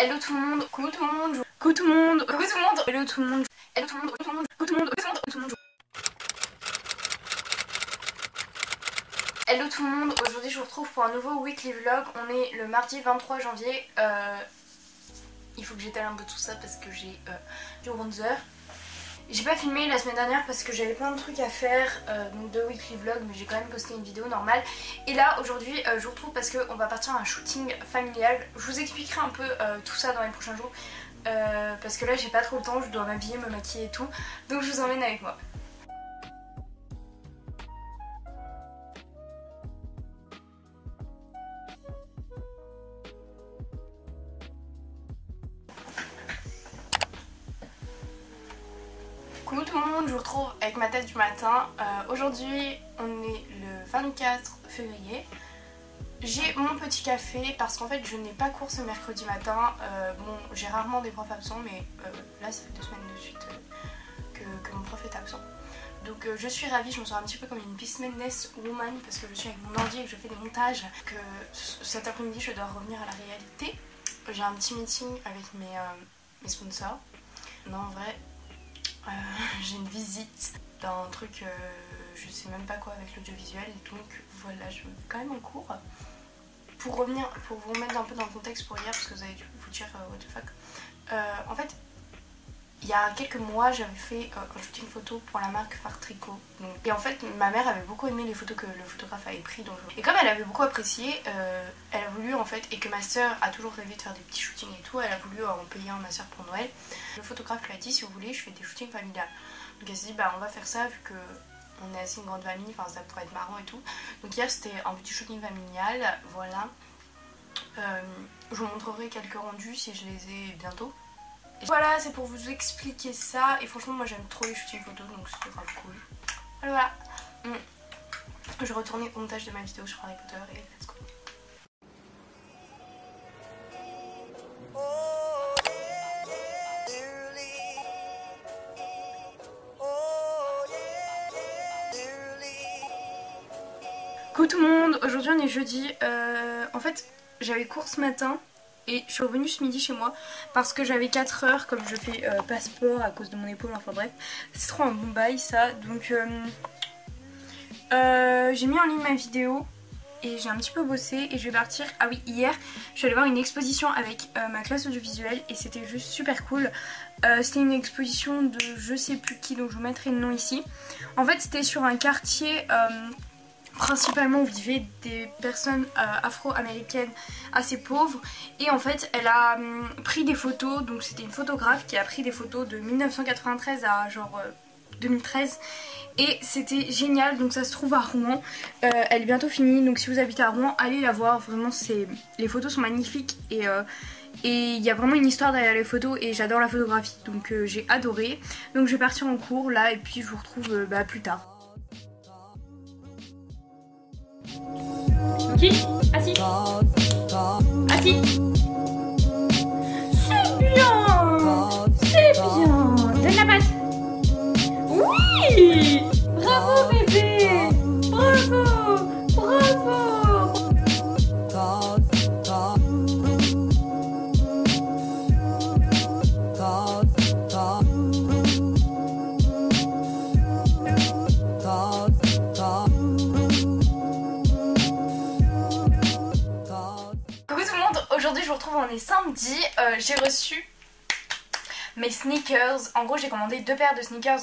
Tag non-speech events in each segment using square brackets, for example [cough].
Hello tout le monde, coucou tout le monde, coucou tout le monde, coucou tout le monde, hello tout le monde, hello tout le monde, tout le monde, tout le monde, tout le monde, tout le monde. Hello tout le monde, aujourd'hui je vous retrouve pour un nouveau weekly vlog, on est le mardi 23 janvier, euh, il faut que j'étale un peu tout ça parce que j'ai euh, du bronzer. J'ai pas filmé la semaine dernière parce que j'avais plein de trucs à faire, euh, donc de weekly vlog, mais j'ai quand même posté une vidéo normale. Et là aujourd'hui euh, je vous retrouve parce qu'on va partir à un shooting familial. Je vous expliquerai un peu euh, tout ça dans les prochains jours. parce que là j'ai pas trop le temps, je dois m'habiller, me maquiller et tout. Donc je vous emmène avec moi. Je vous retrouve avec ma tête du matin. Euh, Aujourd'hui, on est le 24 février. J'ai mon petit café parce qu'en fait, je n'ai pas cours ce mercredi matin. Euh, bon, j'ai rarement des profs absents, mais euh, là, ça fait deux semaines de suite que, mon prof est absent. Donc je suis ravie, je me sens un petit peu comme une business woman parce que je suis avec mon ordi et que je fais des montages. Que cet après-midi, je dois revenir à la réalité. J'ai un petit meeting avec mes, mes sponsors. Non, en vrai, euh, j'ai une visite d'un truc, euh, je sais même pas quoi avec l'audiovisuel, donc voilà, je vais quand même en cours. Pour revenir, pour vous remettre un peu dans le contexte pour hier, parce que vous avez dû vous dire euh, what the fuck. En fait, il y a quelques mois, j'avais fait euh, un shooting photo pour la marque Far Tricot. Donc, et en fait, ma mère avait beaucoup aimé les photos que le photographe avait pris. Donc, et comme elle avait beaucoup apprécié, euh, elle a voulu en fait, et que ma soeur a toujours rêvé de faire des petits shootings et tout, elle a voulu en payer un ma soeur pour Noël. Le photographe lui a dit si vous voulez, je fais des shootings familiales. Donc elle s'est dit bah on va faire ça vu que on est assez une grande famille, enfin ça pourrait être marrant et tout. Donc hier c'était un petit shooting familial, voilà. Euh, je vous montrerai quelques rendus si je les ai bientôt. Voilà, c'est pour vous expliquer ça. Et franchement, moi j'aime trop les shootings photos, donc c'était grave cool. Voilà. Mm. Je vais retourner au montage de ma vidéo sur Harry Potter et let's go. Coucou tout le monde, aujourd'hui on est jeudi. Euh, en fait, j'avais cours ce matin et je suis revenue ce midi chez moi parce que j'avais 4 heures comme je fais euh, passeport à cause de mon épaule, enfin bref. C'est trop un bon bail ça. Donc euh, euh, j'ai mis en ligne ma vidéo et j'ai un petit peu bossé et je vais partir. Ah oui, hier je suis allée voir une exposition avec ma classe audiovisuelle et c'était juste super cool. C'était une exposition de je sais plus qui, donc je vous mettrai le nom ici. En fait, c'était sur un quartier. Principalement vivaient des personnes euh, afro-américaines assez pauvres. Et en fait elle a hum, pris des photos. Donc c'était une photographe qui a pris des photos de 1993 à genre euh, 2013 et c'était génial. Donc ça se trouve à Rouen. Euh, elle est bientôt finie. Donc si vous habitez à Rouen allez la voir. Vraiment c'est les photos sont magnifiques. Et euh, il y a vraiment une histoire derrière les photos. Et j'adore la photographie. Donc euh, j'ai adoré. Donc je vais partir en cours là. Et puis je vous retrouve euh, bah, plus tard Qui Assis. Assis. C'est aujourd'hui je vous retrouve, on est samedi, Euh, j'ai reçu mes sneakers, en gros j'ai commandé deux paires de sneakers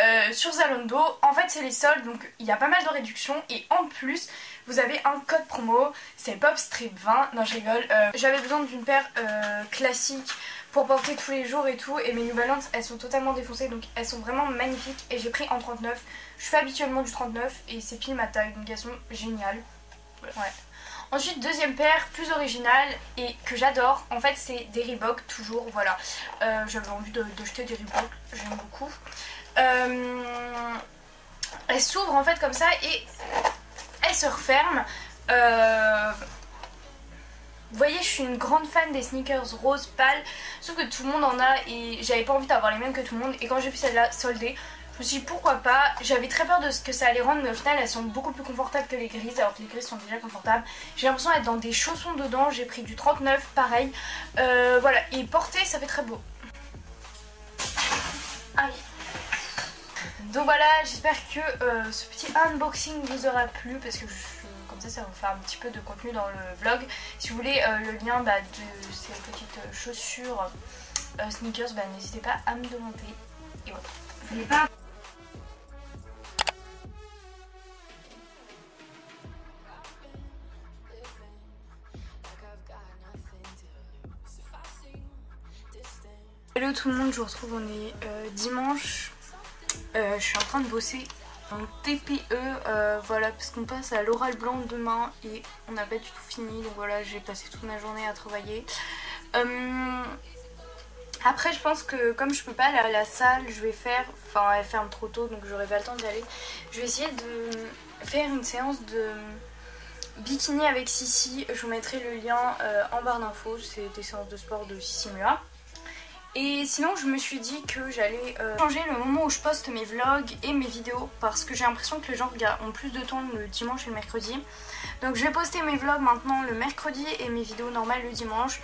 euh, sur Zalando, en fait c'est les soldes donc il y a pas mal de réductions. Et en plus vous avez un code promo, c'est POPSTRIP20, non je rigole, Euh, j'avais besoin d'une paire classique pour porter tous les jours et tout. Et mes New Balance elles sont totalement défoncées. Donc elles sont vraiment magnifiques. Et j'ai pris en 39, je fais habituellement du 39 et c'est pile ma taille. Donc elles sont géniales, ouais. Ensuite, deuxième paire, plus originale et que j'adore. En fait, c'est des Reebok, toujours, voilà. Euh, J'avais envie de, jeter des Reebok, j'aime beaucoup. Euh, elle s'ouvre en fait comme ça et elle se referme. Euh, vous voyez, je suis une grande fan des sneakers rose pâle, sauf que tout le monde en a et j'avais pas envie d'avoir les mêmes que tout le monde. Et quand j'ai vu celle-là soldée, Je me suis dit pourquoi pas? J'avais très peur de ce que ça allait rendre, mais au final elles sont beaucoup plus confortables que les grises, alors que les grises sont déjà confortables. J'ai l'impression d'être dans des chaussons dedans. J'ai pris du 39, pareil. Euh, voilà, et porter, ça fait très beau. Aïe. Donc voilà, j'espère que euh, ce petit unboxing vous aura plu parce que comme ça, ça va vous faire un petit peu de contenu dans le vlog. Si vous voulez euh, le lien bah, de ces petites chaussures sneakers, bah, n'hésitez pas à me demander. Et voilà. Hello tout le monde, je vous retrouve, on est euh, dimanche. Euh, je suis en train de bosser en TPE, euh, voilà, parce qu'on passe à l'oral blanc demain et on n'a pas du tout fini, donc voilà, j'ai passé toute ma journée à travailler. après, je pense que comme je peux pas aller à la salle, je vais faire, enfin elle ferme trop tôt, donc j'aurai pas le temps d'y aller. Je vais essayer de faire une séance de bikini avec Sissi. Je vous mettrai le lien en barre d'infos, c'est des séances de sport de Sissi Mua. Et sinon je me suis dit que j'allais euh, changer le moment où je poste mes vlogs et mes vidéos parce que j'ai l'impression que les gens ont plus de temps le dimanche et le mercredi. Donc je vais poster mes vlogs maintenant le mercredi et mes vidéos normales le dimanche.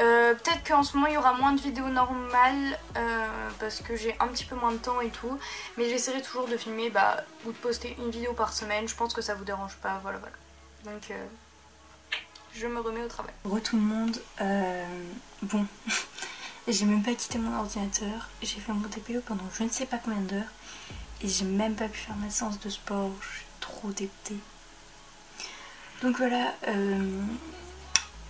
Euh, peut-être qu'en ce moment il y aura moins de vidéos normales euh, parce que j'ai un petit peu moins de temps et tout. Mais j'essaierai toujours de filmer bah, ou de poster une vidéo par semaine. Je pense que ça vous dérange pas, voilà voilà. Donc je me remets au travail. Bonjour tout le monde. bon... [laughs] J'ai même pas quitté mon ordinateur. J'ai fait mon TPE pendant je ne sais pas combien d'heures. Et j'ai même pas pu faire ma séance de sport. Je suis trop dégoûtée. Donc voilà, euh,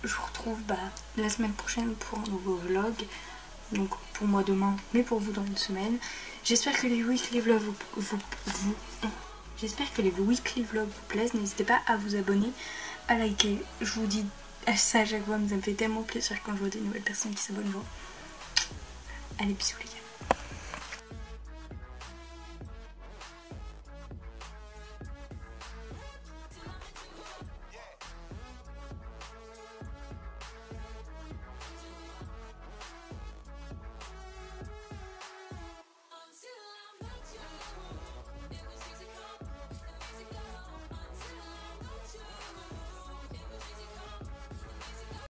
je vous retrouve bah, la semaine prochaine pour un nouveau vlog. Donc pour moi demain, mais pour vous dans une semaine. J'espère que les weekly vlogs vous, J'espère que les weekly vlogs vous plaisent. N'hésitez pas à vous abonner, à liker. Je vous dis ça à chaque fois, mais ça me fait tellement plaisir quand je vois des nouvelles personnes qui s'abonnent. Allez, bisous les gars.